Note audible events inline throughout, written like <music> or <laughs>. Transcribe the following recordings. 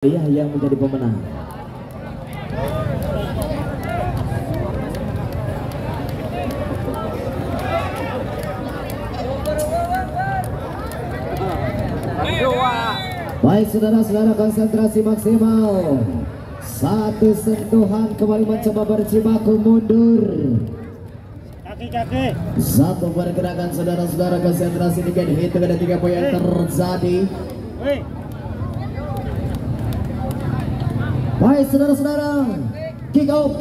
Dia yang menjadi pemenang. Baik saudara-saudara konsentrasi maksimal Satu sentuhan kembali mencoba berjibaku mundur Kaki-kaki. Satu pergerakan saudara-saudara konsentrasi dengan hitung ada tiga poin terjadi Woi, Baik saudara-saudara. Kick off.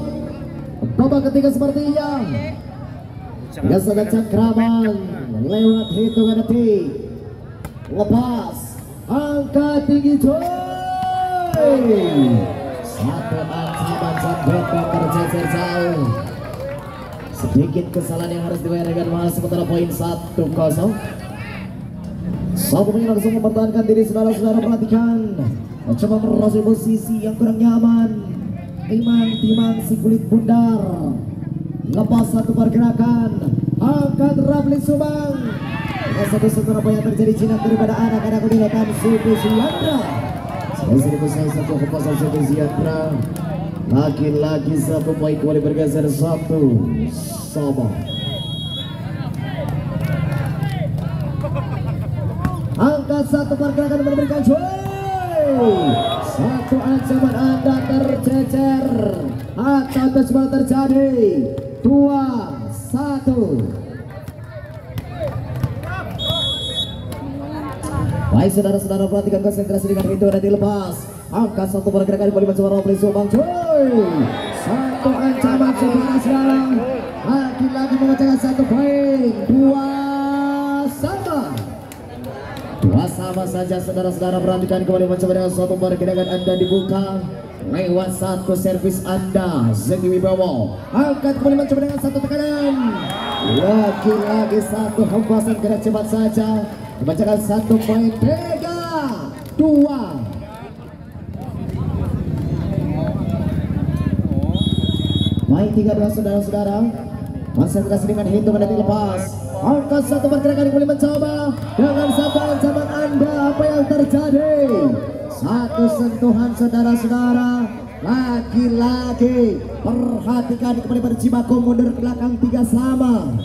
Babak ketiga sepertinya Tidak ada cakraman Lewat hitungan detik. Lepas. Angka tinggi coy. Satu ancaman sampai tercecer jauh Sedikit kesalahan yang harus dibayar dengan mas Sementara poin 1-0 Satu pemain langsung mempertahankan diri saudara-saudara perhatikan Coba merasuki posisi yang kurang nyaman. Timang-timang si kulit bundar. Lepas satu pergerakan Angkat Rafli Subang. Salah satu setelah apa yang terjadi jinak daripada anak-anak di lapan Suku Siandra seribu saya satu kepasan Suku Siandra Lagi-lagi satu poin kembali bergeser satu sama Angkat satu pergerakan memberikan cuy Satu ancaman anda tercecer. Atau terus terjadi. Dua Satu. Baik saudara-saudara perhatikan konsentrasi dengan itu nanti lepas Angkat satu pergerakan kembali mencoba Robin Subang cuy Satu ancaman saudara-saudara Lagi-lagi memecahkan satu poin. Dua sama saja saudara-saudara perhatikan kembali mencoba dengan suatu pergerakan anda dibuka. Lewat satu servis anda Zeki Wibowo. Angkat kembali mencoba dengan satu tekanan. Lagi-lagi satu hempasan gerak cepat saja. Membacakan satu poin tiga dua. Baik tiga dua saudara-saudara. Konsentrasi dengan hitungan detik lepas Angkat satu pergerakan kembali mencoba. Dengan satu ancaman anda Apa yang terjadi? Satu sentuhan saudara-saudara. Lagi-lagi Perhatikan kembali berjibaku ke belakang Tiga sama.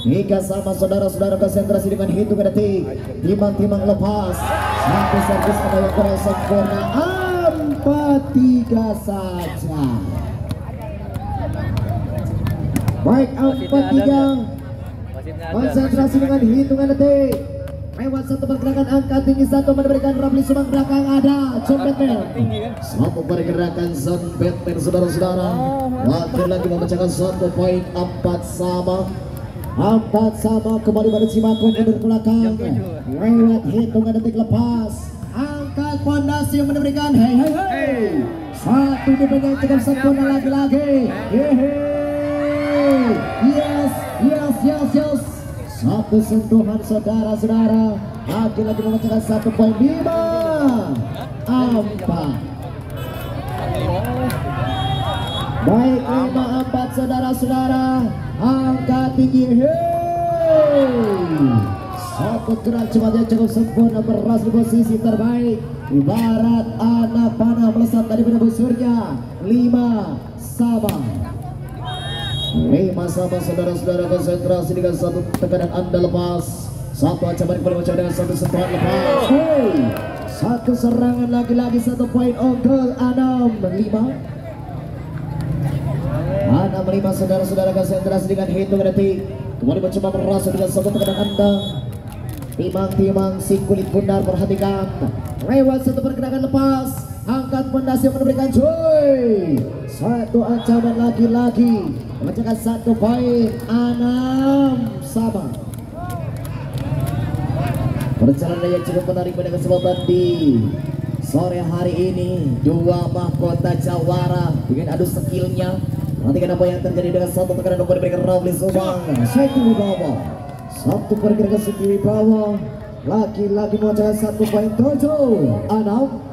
Tiga sama saudara-saudara konsentrasi dengan hitungan detik Timang-timang lepas. Satu servis ada yang kurang sempurna. Empat tiga saja. Baik empat tiga Konsentrasi dengan hitungan detik. Lewat satu pergerakan angka tinggi satu memberikan Ramli Subang. Belakang ada John Batman. Satu pergerakan John Batman saudara-saudara. Lagi-lagi memecahkan satu poin empat sama. Empat sama kembali pada Cimaku mundur ke belakang. Lewat hitungan detik lepas. Angkat fondasi yang memberikan Hei hei hei Satu dipegang cukup sempurna lagi-lagi. Yes. Satu sentuhan saudara-saudara. Lagi-lagi memecahkan satu poin lima. Empat. Baik lima empat saudara-saudara. Angka tinggi. Satu gerak cepat yang cukup sempurna beras di posisi terbaik. Ibarat anak panah melesat dari benda busurnya. Lima sama. Lima sama saudara-saudara konsentrasi dengan satu tekanan anda lepas. Satu ancaman kembali macam dengan satu sentuhan lepas. Hey, Satu serangan lagi-lagi satu poin unggul enam lima. Enam lima saudara-saudara konsentrasi dengan hitung detik. Kembali mencoba merasa dengan satu tekanan anda. Timang-timang si kulit bundar perhatikan. Lewat satu pergerakan lepas Angkat pondasi yang memberikan cuy Satu ancaman lagi-lagi. Memecahkan satu poin Enam. Sama. Perjalanan yang cukup menarik pada kesempatan di Sore hari ini. Dua mahkota jawara Dengan adu skillnya. Nantikan apa yang terjadi dengan satu tekanan nomor diberikan Rafli Subang. Satu Wibawa Satu pergerakan Siti Wibawa Lagi-lagi memecahkan satu poin. Tujuh. Enam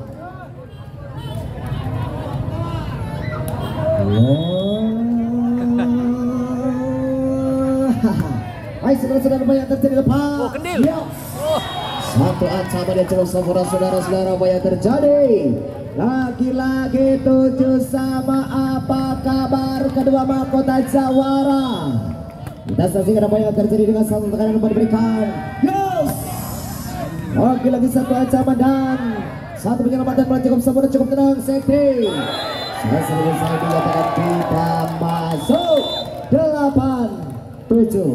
<laughs> Baik saudara-saudara apa yang terjadi lepas Oh, kendil. Ya. Satu ancaman yang cukup sempurna saudara-saudara yang terjadi. Lagi-lagi tujuh sama apa kabar? Kedua mahkota Jawara. Kita saksikan apa yang terjadi dengan satu tekanan yang diberikan. Yes. Lagi-lagi satu ancaman dan Satu penyelamatan cukup sempurna cukup tenang Sekti Saya selesai dinyatakan tidak masuk Delapan Tujuh?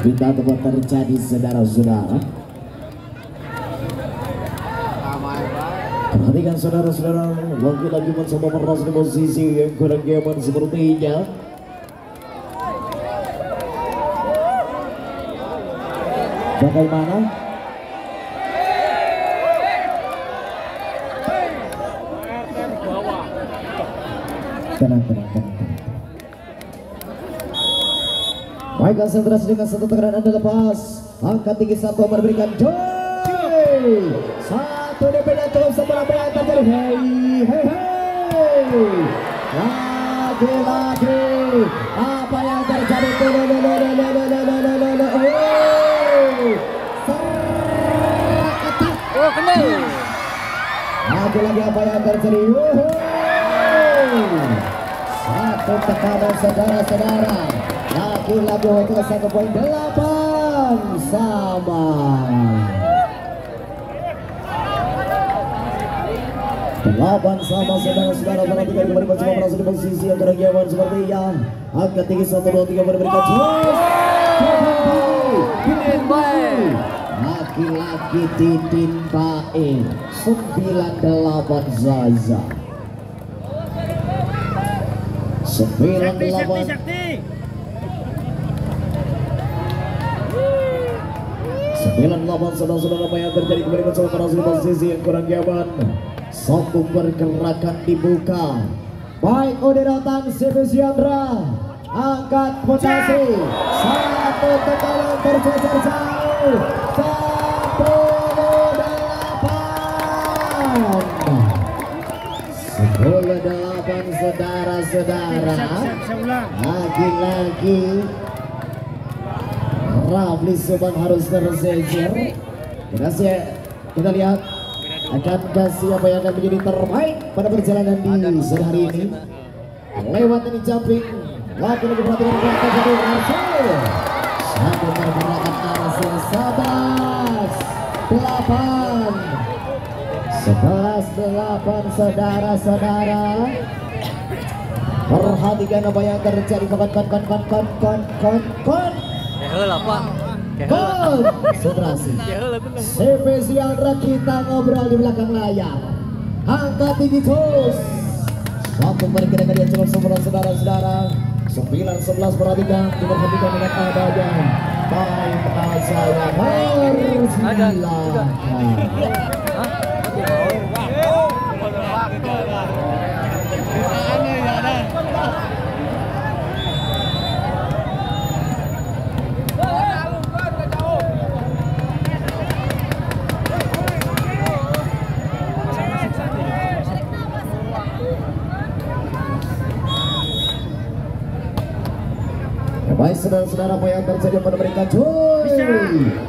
Kita tempat terjadi saudara-saudara Perhatikan saudara-saudara Lagi-lagi mencoba meras di posisi yang kurang nyaman sepertinya Bagaimana? Tenang, tenang, tenang, tenang. Baik konsentrasi dengan satu tekanan anda lepas. Angkat tinggi satu memberikan joy! Satu DP dan cukup sebelah apa yang terjadi. Hei hei hei. Lagi-lagi Apa yang terjadi? Tuh. Oh. Lagi-lagi apa yang terjadi? Wuhu. Satu tekanan saudara-saudara Lagi-lagi untuk satu poin delapan sama. Delapan sama saudara-saudara Perhatikan kembali mencoba merasa di posisi yang kurang nyaman seperti yang Angkat tinggi satu dua tiga memberikan terus. Laki-laki Titin Bae Sembilan delapan Zaza Sakti, delapan sakti. Sembilan delapan saudara-saudara apa yang terjadi kembali mencoba merasa di posisi yang kurang nyaman Satu pergerakan dibuka. Baik Ode datang Sibis Yandra Angkat potasi Satu tekanan tercecer ulang. Lagi-lagi. Rafli Subang harus tersejar Kita kita lihat akan kasih apa yang akan menjadi terbaik pada perjalanan di sore hari ini. lewat ini jumping lagi lagi perhatikan belakang dari Arsul satu pergerakan Arsul sebelas delapan. Sebelas delapan saudara-saudara perhatikan apa yang terjadi. Kon kon kon kon kon kon kon kon. Heula, Pak. Konsentrasi. Spesial kita ngobrol di belakang layar. Angkat tinggi terus Satu pergerakan dia cukup sempurna saudara-saudara. 9-11 perhatikan. Diperhatikan dengan adanya. Time saya Ada, juga. persilahkan Hah? Aneh ya, ada. Ya, Baik saudara-saudara apa yang terjadi pada mereka cuy.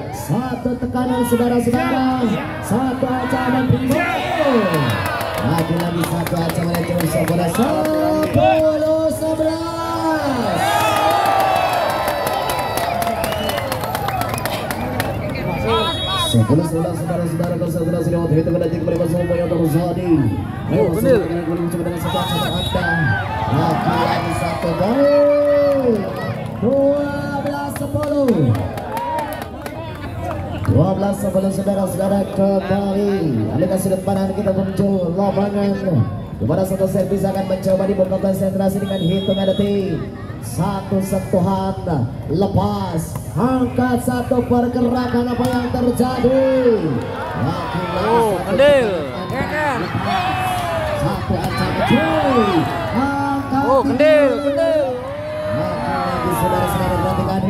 Satu tekanan saudara-saudara. Satu ancaman pintu Lagi-lagi satu ancaman yang jauh saudara. Sepuluh sebelas Sepuluh sebelas saudara-saudara konsentrasi lewat hitungan detik kembali masuk yang terjadi Ayo Oh, kembali mencoba dengan satu ancaman anda Lagi-lagi satu gol dua belas sepuluh. Dua belas sepuluh saudara-saudara kembali. Alikasi depan kita menuju lapangan. Di mana satu servis akan mencoba dibuka konsentrasi dengan hitungan detik Satu sentuhan Lepas Angkat satu pergerakan apa yang terjadi? Oh, kendil. Satu ancaman cuy. Angkat Oh, kendil, kendil saudara-saudara perhatikan.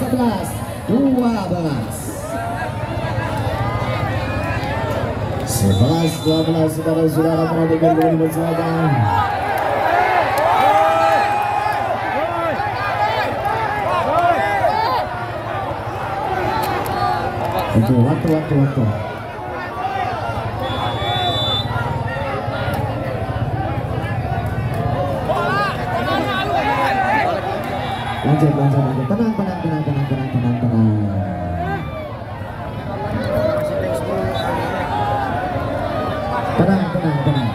Sebelas, dua belas. Sebelas, dua belas, saudara-saudara perhatikan bersama. Oke, waktu, waktu, waktu. Lanjut, lanjut, lanjut. Tenang, tenang, tenang, tenang, tenang, tenang, tenang. Tenang, tenang, tenang.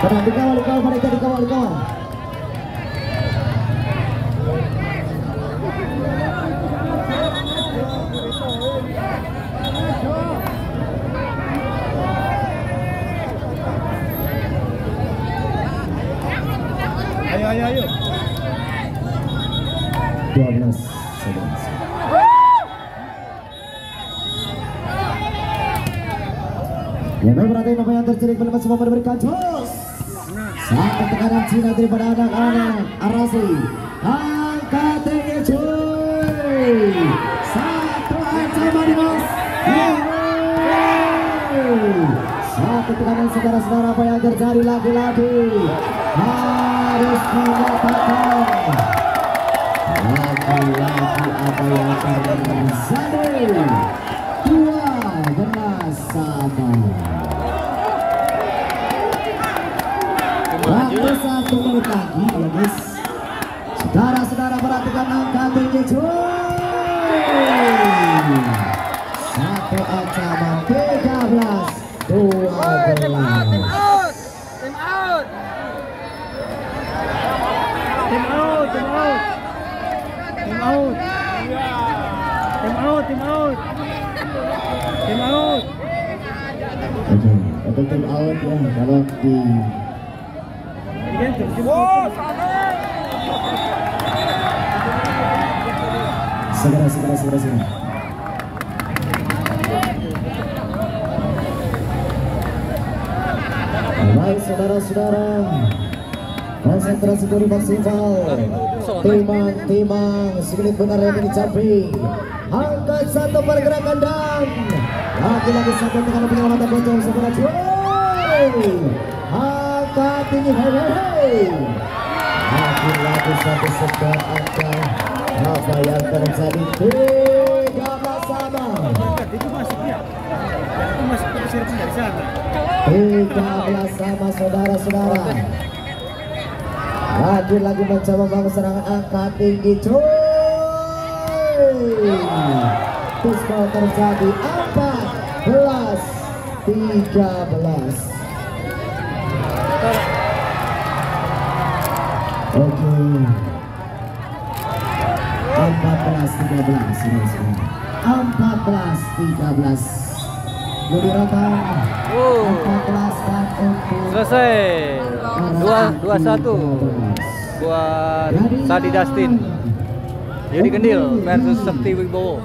Tenang, dikawal, dikawal, mereka dikawal, dikawal. Ayo, ayo, ayo. 12 11. Ya berarti yang semua memberikan jos tekanan Cina daripada anak-anak Arasi Angkat tinggi cuy Satu ancaman di bos Tekanan saudara-saudara apa yang terjadi lagi-lagi Harus mengatakan lagi-lagi apa yang terjadi tim out. Tim out. Tim out, tim out. Tim out. Oke, untuk tim out ya kalau di tim out. segera segera segera segera. Baik saudara-saudara, konsentrasi dulu maksimal. Timang, timang, semenit benar yang dicapai. Angkat satu pergerakan dan lagi-lagi satu dengan penyelamatan bocor segera cuy. Angkat tinggi, hei hei hei. Lagi-lagi satu segera angkat apa yang terjadi tiga sama Itu masuknya. Itu dari sana. sama saudara-saudara lagi-lagi mencoba bangun serangan angkat tinggi cuy. Pistol terjadi empat belas tiga belas. Oke. Empat belas tiga belas empat belas tiga belas. Budi Rotan Oh, 14 dan untuk selesai. Dua, dua satu buat Sadi Dustin. Yudi Gendil versus Sekti Wibowo.